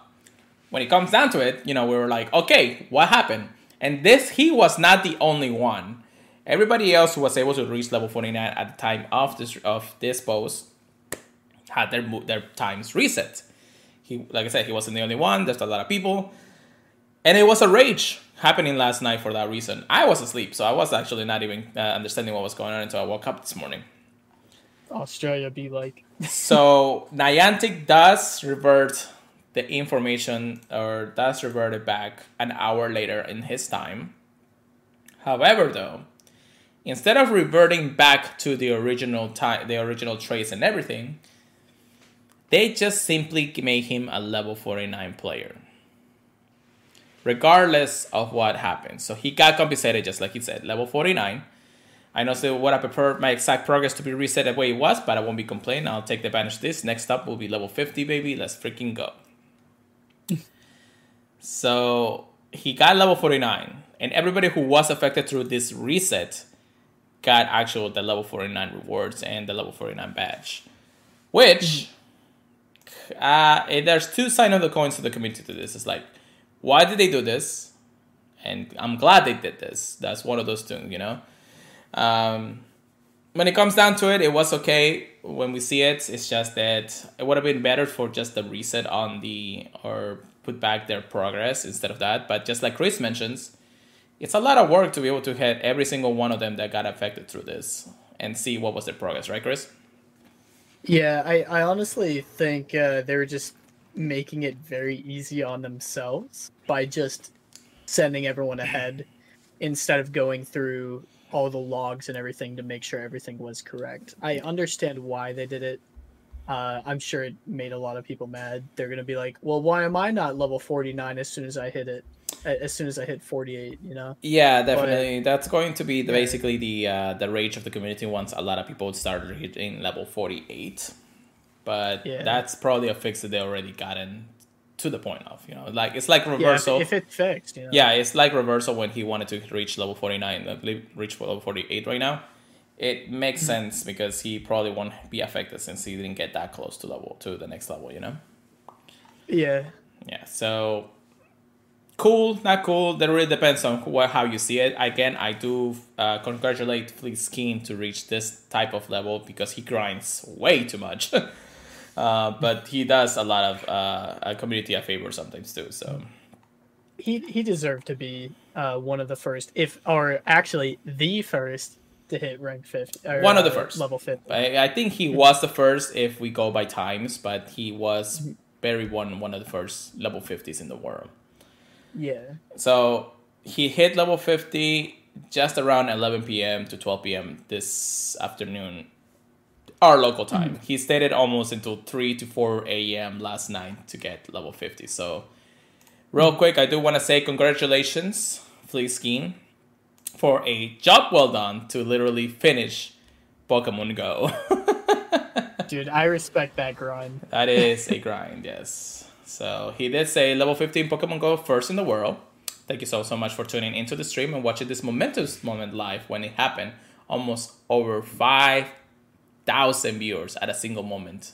when it comes down to it, you know, we were like, okay, what happened? And this, he was not the only one. Everybody else who was able to reach level 49 at the time of this of this post had their their times reset. He, like I said, he wasn't the only one. There's a lot of people, and it was a rage happening last night for that reason. I was asleep, so I was actually not even uh, understanding what was going on until I woke up this morning. Australia be like. so Niantic does revert the information or does revert it back an hour later in his time. However, though, instead of reverting back to the original time, the original trace and everything, they just simply made him a level 49 player. Regardless of what happened. So he got compensated just like he said, level 49. I know so what I prefer my exact progress to be reset the way it was, but I won't be complaining. I'll take the advantage of this. Next up will be level 50, baby. Let's freaking go. So he got level 49, and everybody who was affected through this reset got actual the level 49 rewards and the level 49 badge. Which uh, there's two sides of the coins to the community to this. It's like, why did they do this? And I'm glad they did this. That's one of those things, you know. Um, when it comes down to it, it was okay when we see it. It's just that it would have been better for just the reset on the or put back their progress instead of that. But just like Chris mentions, it's a lot of work to be able to hit every single one of them that got affected through this and see what was their progress, right, Chris? Yeah, I, I honestly think uh, they were just making it very easy on themselves by just sending everyone ahead instead of going through all the logs and everything to make sure everything was correct. I understand why they did it uh, I'm sure it made a lot of people mad. They're gonna be like, "Well, why am I not level 49 as soon as I hit it? As soon as I hit 48, you know?" Yeah, definitely. But, That's going to be the, basically the uh, the rage of the community once a lot of people start hitting level 48. But yeah. that's probably a fix that they already gotten to the point of, you know, like it's like reversal. Yeah, if, if it fixed, you know? Yeah, it's like reversal when he wanted to reach level 49, reach level 48 right now it makes sense because he probably won't be affected since he didn't get that close to level to the next level. You know. Yeah. Yeah. So cool, not cool. That really depends on what, how you see it. Again, I do uh, congratulate Fleet Keen to reach this type of level because he grinds way too much. uh, but he does a lot of uh, community a favor sometimes too. So he he deserved to be uh, one of the first, if or actually the first to hit rank fifty. Or, one of the uh, first level fifty. I, I think he was the first if we go by times, but he was very one one of the first level fifties in the world. Yeah. So he hit level 50 just around 11 p.m. to 12 p.m. this afternoon, our local time. Mm. He stayed almost until 3 to 4 a.m. last night to get level 50. So, real quick, I do want to say congratulations, Fleet Skiing, for a job well done to literally finish Pokemon Go. Dude, I respect that grind. That is a grind, yes. So he did say level 15 Pokemon Go first in the world. Thank you so so much for tuning into the stream and watching this momentous moment live when it happened. Almost over 5,000 viewers at a single moment.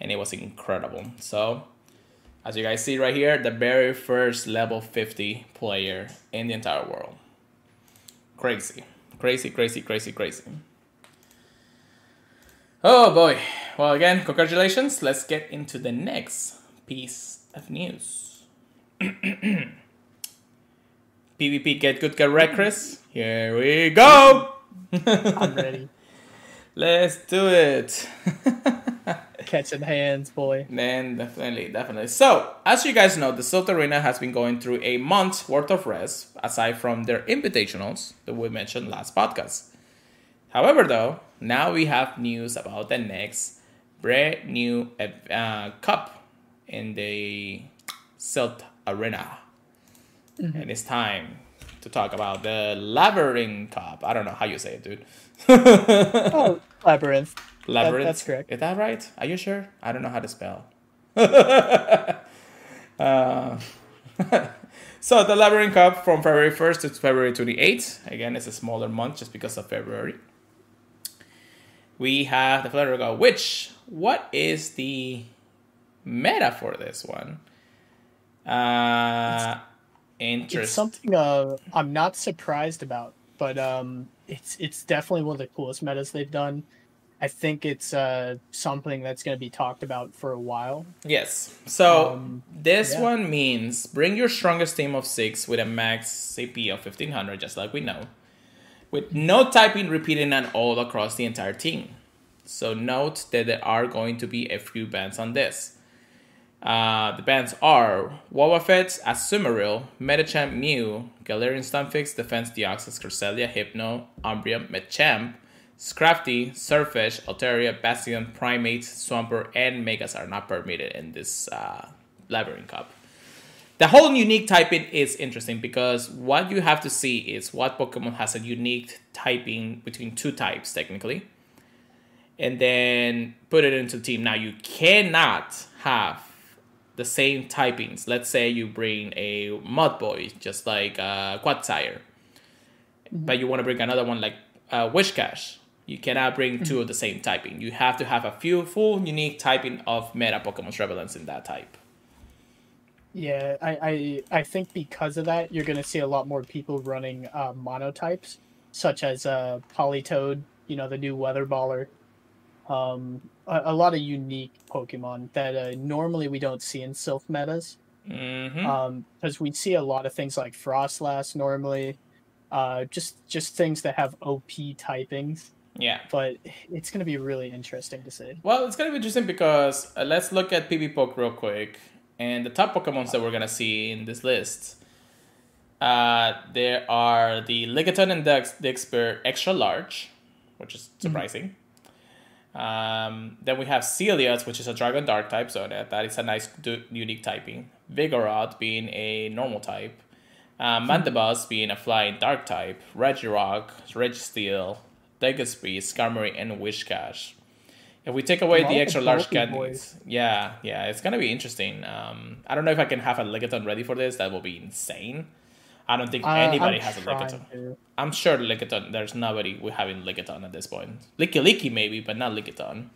And it was incredible. So, as you guys see right here, the very first level 50 player in the entire world. Crazy. Crazy, crazy, crazy, crazy. Oh boy. Well, again, congratulations. Let's get into the next piece of news. PvP get good, get wrecked, Chris. Here we go. I'm ready. Let's do it. Catching hands, boy. Man, definitely, definitely. So, as you guys know, the Silph Arena has been going through a month's worth of rest, aside from their invitationals that we mentioned last podcast. However, though, now we have news about the next brand new uh, cup in the Silph Arena. Mm-hmm. And it's time to talk about the Labyrinth Cup. I don't know how you say it, dude. oh, Labyrinth. Labyrinth. That, that's correct. Is that right? Are you sure? I don't know how to spell. uh, so the Labyrinth Cup from February 1st to February 28th. Again, it's a smaller month just because of February. We have the Go, which, what is the meta for this one. Uh, interesting. It's something uh, I'm not surprised about, but um, it's it's definitely one of the coolest metas they've done. I think it's uh, something that's going to be talked about for a while. Yes. So um, this yeah. one means bring your strongest team of six with a max CP of 1500, just like we know, with no typing repeating and all across the entire team. So note that there are going to be a few bans on this. Uh, the bands are Wobbuffet, Azumarill, Medicham, Mew, Galarian Stunfisk, Defense Deoxys, Cresselia, Hypno, Umbreon, Machamp, Scrafty, Surfish, Altaria, Bastion, Primeape, Swampert, and Megas are not permitted in this uh, Labyrinth Cup. The whole unique typing is interesting because what you have to see is what Pokemon has a unique typing between two types, technically, and then put it into the team. Now, you cannot have the same typings. Let's say you bring a Mudboy, just like uh, Quagsire, mm-hmm. but you want to bring another one like uh, Whiscash. You cannot bring mm-hmm. two of the same typing. You have to have a few full unique typing of meta Pokemon relevance in that type. Yeah, I, I I think because of that, you're gonna see a lot more people running uh, monotypes, such as uh, Politoed, you know, the new Weather Baller, um, a, a, lot of unique Pokemon that uh, normally we don't see in Silph metas. Mm-hmm. Um, because we see a lot of things like Froslass normally, uh, just just things that have OP typings. Yeah, but it's gonna be really interesting to see. Well, it's gonna be interesting because uh, let's look at PvPoke real quick, and the top Pokemons that we're gonna see in this list. Uh, there are the Lickitung and Dex- Dexper extra large, which is mm-hmm. surprising. Um, then we have Celios, which is a Dragon Dark type, so that, that is a nice unique typing. Vigoroth being a normal type. Uh, Mandibuzz being a flying dark type. Regirock, Registeel, Legacy, Skarmory, and Whiscash. If we take away the extra large candies, yeah, yeah, it's gonna be interesting. Um, I don't know if I can have a Lickitung ready for this. That will be insane. I don't think Uh, anybody has a Lickitung. to. I'm sure Lickitung, there's nobody we having Lickitung at this point. Lickilicky maybe, but not Lickitung.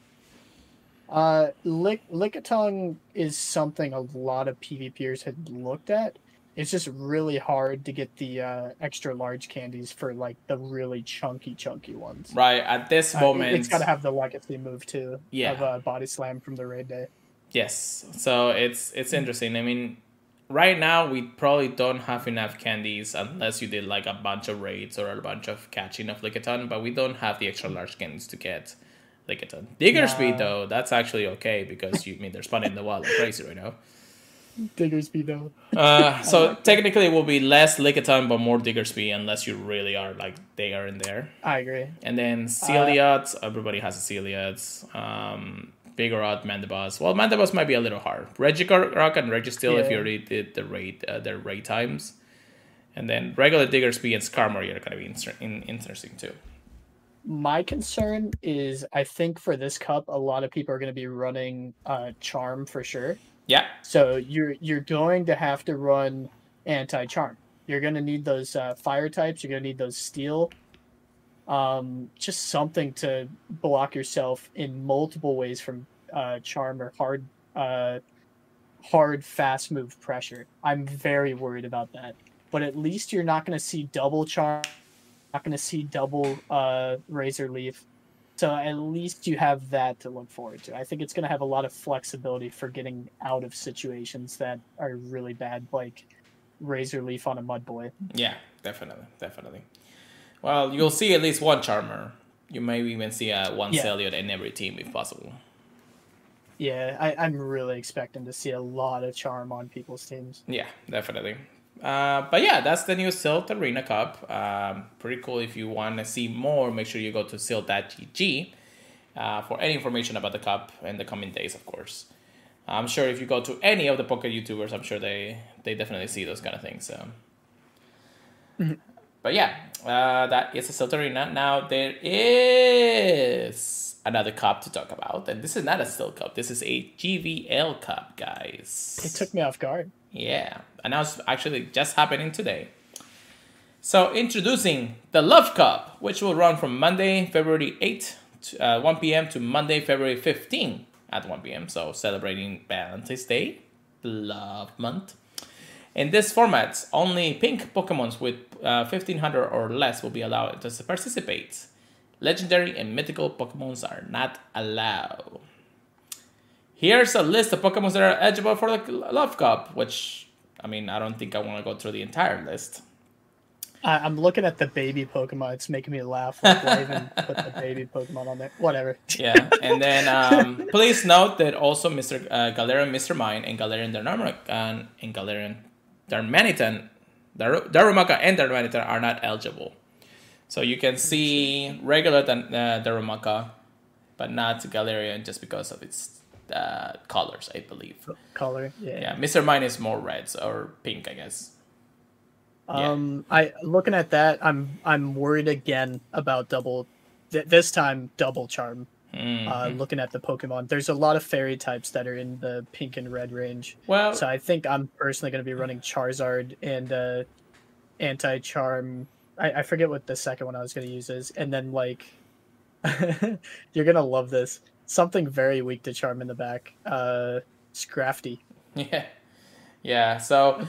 Uh, Lick Lickitung is something a lot of PvPers had looked at. It's just really hard to get the uh, extra large candies for like the really chunky, chunky ones. Right, at this Uh, moment. it's got to have the legacy move too. Yeah. Of uh, body slam from the raid day. Yes. So it's it's interesting. I mean, right now we probably don't have enough candies unless you did like a bunch of raids or a bunch of catching of Lickitung, but we don't have the extra large candies to get Lickitung. Digger Nah. speed though, that's actually okay because you I mean they're spawning in the wild like crazy right now. Diggersby though. Uh, so technically it will be less Lickitung but more Diggersby unless you really are like they are in there. I agree. And then Celiot, everybody has a Celiot. Um, Vigoroth, Mandibuzz. Well, Mandibuzz might be a little hard. Regirock and Registeel if you Yeah. already did the raid, uh, their raid times. And then regular Diggersby and Skarmory are going to be in- interesting too. My concern is I think for this cup, a lot of people are going to be running uh, charm for sure. Yeah, So you're you're going to have to run anti charm. You're going to need those uh, fire types. You're going to need those steel. Um, just something to block yourself in multiple ways from uh, charm or hard, uh, hard fast move pressure. I'm very worried about that. But at least you're not going to see double charm. Not going to see double uh, razor leaf. So at least you have that to look forward to. I think it's going to have a lot of flexibility for getting out of situations that are really bad, like razor leaf on a mud boy. yeah, definitely, definitely. Well, you'll see at least one Charmer. You may even see uh, one Yeah. In every team if possible. Yeah, I, I'm really expecting to see a lot of charm on people's teams. Yeah, definitely. Uh, but yeah, that's the new Silph Arena Cup. Um, pretty cool. If you want to see more, make sure you go to silph.gg uh, for any information about the cup in the coming days, of course. I'm sure if you go to any of the poker YouTubers, I'm sure they, they definitely see those kind of things. So. But yeah, uh, that is a Silph Arena. Now, there is another cup to talk about. And this is not a Silph Cup, this is a GBL Cup, guys. It took me off guard. Yeah, and that was actually just happening today. So, introducing the Love Cup, which will run from Monday, February 8th, to, uh, 1 p.m. to Monday, February 15th at 1 p.m. So, celebrating Valentine's Day, Love Month. In this format, only pink Pokemons with uh, 1500 or less will be allowed to participate. Legendary and mythical Pokemons are not allowed. Here's a list of Pokemon that are eligible for the Love Cup, which, I mean, I don't think I want to go through the entire list. I'm looking at the baby Pokemon. It's making me laugh. Like, why even put the baby Pokemon on there? Whatever. Yeah, and then um, please note that also Mr. Uh, Galarian Mr. Mime and Galarian Darmanitan and Galarian Darmanitan, Dar- Darumaka and Darmanitan are not eligible. So you can see regular uh, Darumaka, but not Galarian just because of its uh, colors, I believe. Color. Yeah. Yeah, Mr. Mime is more reds or pink, I guess. Yeah. Um, I looking at that, I'm I'm worried again about double. Th- this time, double charm. Mhm. Uh, looking at the Pokemon, there's a lot of fairy types that are in the pink and red range. well, So I think I'm personally going to be running Charizard and uh, anti charm. I, I forget what the second one I was going to use is, and then like you're gonna love this. Something very weak to charm in the back. Uh, Scrafty. yeah, yeah. So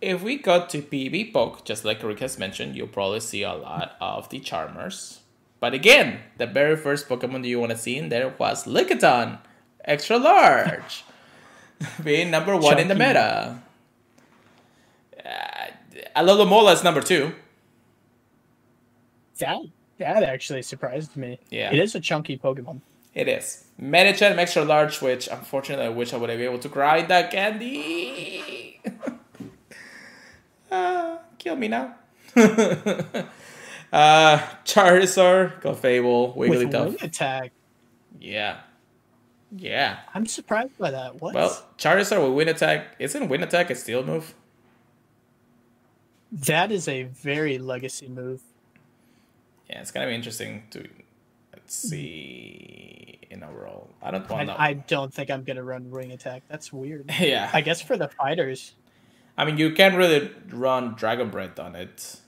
if we go to PvPoke, just like Rick has mentioned, you'll probably see a lot of the Charmers. But again, the very first Pokemon that you want to see in there was Lickitung, extra large, being number one in the Chunky. meta. Uh, Alomomola is number two. That that actually surprised me. Yeah. It is a chunky Pokemon. It is. Medicham extra large, which unfortunately I wish I would have been able to grind that candy. uh, kill me now. uh, Charizard, Clefable, With Wigglytuff. wing attack. Yeah. Yeah. I'm surprised by that. What? Well, Charizard with Wind Attack. Isn't Wind Attack a steel move? that is a very legacy move. Yeah, it's gonna be interesting to let's see in a overall. I don't want to. I don't think I'm gonna run wing attack. That's weird. yeah, I guess for the fighters. I mean, you can't really run Dragon Breath on it.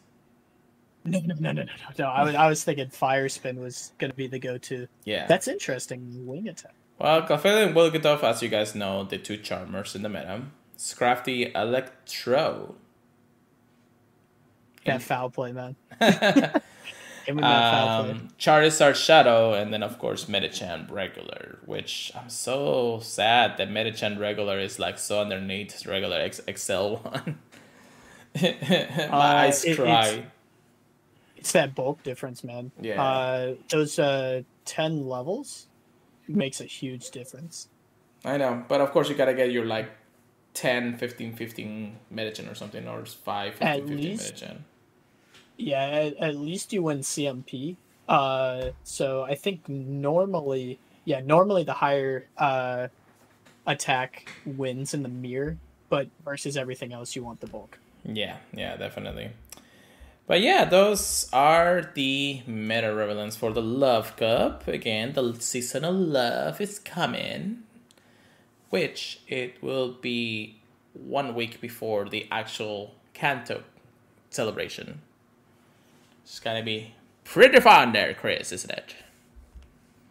No, no, no, no, no, no. I was, I was thinking Fire Spin was going to be the go-to. Yeah. That's interesting. Wing attack. Well, Clefairy get off, as you guys know, the two Charmers in the meta. Scrafty Electro. That foul play, man. Give me that foul. Um, Charizard Shadow, and then of course Medicham Regular, which I'm so sad that Medicham Regular is like so underneath regular X- XL one. My Uh, eyes it- cry. It's- that bulk difference, man. Yeah. Uh, those uh, 10 levels makes a huge difference. I know, but of course you gotta get your like 10, 15, 15 Medicham or something, or 5, 15, At 15 least. Yeah, at, at least you win CMP. Uh, so I think normally, yeah, normally the higher uh, attack wins in the mirror, but versus everything else, you want the bulk. Yeah, yeah, definitely. But yeah, those are the meta relevance for the Love Cup. Again, the season of love is coming, which it will be one week before the actual Kanto celebration. It's gonna be pretty fun there, Chris, isn't it?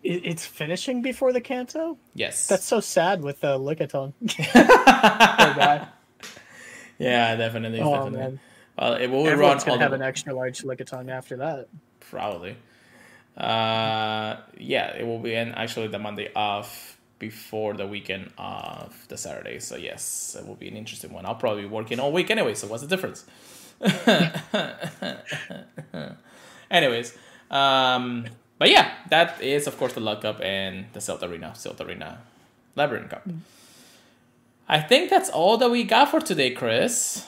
It, it's finishing before the Kanto. Yes. That's so sad with the uh, Lickitung. Yeah, definitely, Oh, definitely. man. Well, it will run Everyone's to have the- an extra large Lickitung after that. Probably. Uh, yeah, it will be in actually the Monday off before the weekend of the Saturday. So yes, it will be an interesting one. I'll probably be working all week anyway. So what's the difference? Anyways, um, but yeah, that is of course the Luck Cup and the Silph Arena, Silph Arena Labyrinth Cup. I think that's all that we got for today, Chris.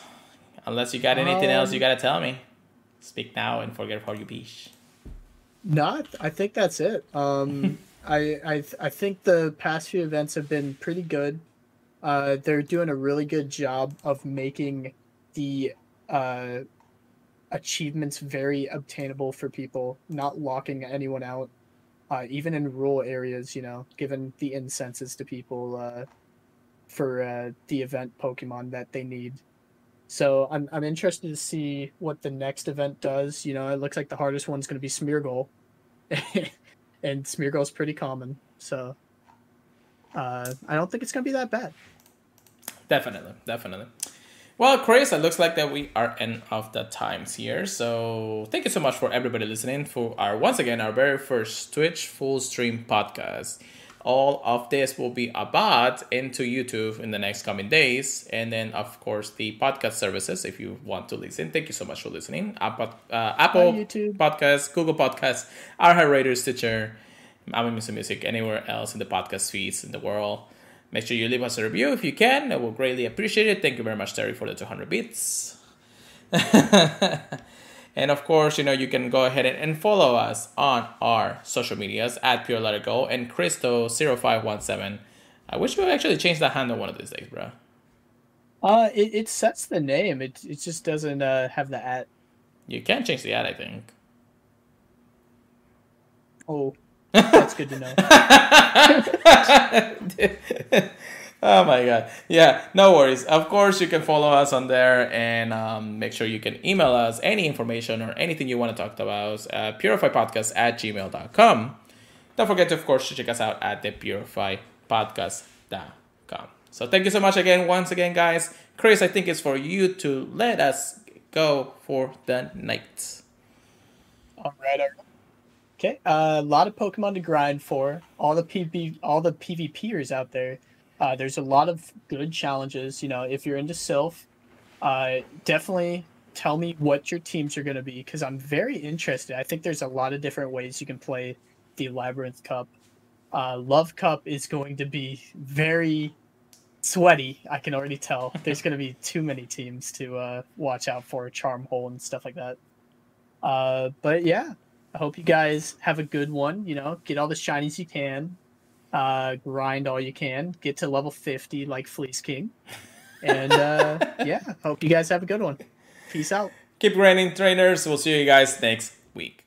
Unless you got anything else you Um, gotta tell me. Speak now and forget how you beach. Not. I think that's it. Um, I, I I think the past few events have been pretty good. Uh, they're doing a really good job of making the uh, achievements very obtainable for people, not locking anyone out. Uh, even in rural areas, you know, giving the incenses to people uh, for uh, the event Pokemon that they need. So I'm I'm interested to see what the next event does. You know, it looks like the hardest one's going to be Smeargle, and Smeargle's pretty common. So uh, I don't think it's going to be that bad. Definitely, definitely. Well, Chris, it looks like that we are end of the times here. So thank you so much for everybody listening for our once again our very first Twitch full stream podcast. All of this will be about into YouTube in the next coming days, and then of course the podcast services if you want to listen. Thank you so much for listening. Apple, uh, Apple YouTube. Podcasts, Google Podcasts, iHeartRadio, Stitcher, Apple Music Music, anywhere else in the podcast feeds in the world. Make sure you leave us a review if you can. I will greatly appreciate it. Thank you very much, Terry, for the 200 bits. and of course, you know, you can go ahead and, and follow us on our social medias at PureLighterGO and Christo0517. I wish we would actually change the handle one of these days, bro. Uh, it, it sets the name. It it just doesn't uh, have the at. You can change the at, I think. Oh, that's good to know. oh my god yeah no worries of course you can follow us on there and um, make sure you can email us any information or anything you want to talk about uh, purifypodcast at gmail.com don't forget to of course to check us out at the purifypodcast.com so thank you so much again once again guys chris i think it's for you to let us go for the night All right. Okay. Uh, a lot of Pokemon to grind for. All the PV, all the PvPers out there. Uh, there's a lot of good challenges. You know, if you're into Silph, uh, definitely tell me what your teams are going to be because I'm very interested. I think there's a lot of different ways you can play the Labyrinth Cup. Uh, Love Cup is going to be very sweaty. I can already tell. There's going to be too many teams to uh, watch out for, Charm Hole and stuff like that. Uh, but yeah, I hope you guys have a good one. You know, get all the shinies you can, uh, grind all you can, get to level 50 like Fleece King. And uh, yeah, hope you guys have a good one. Peace out. keep grinding trainers we'll see you guys next week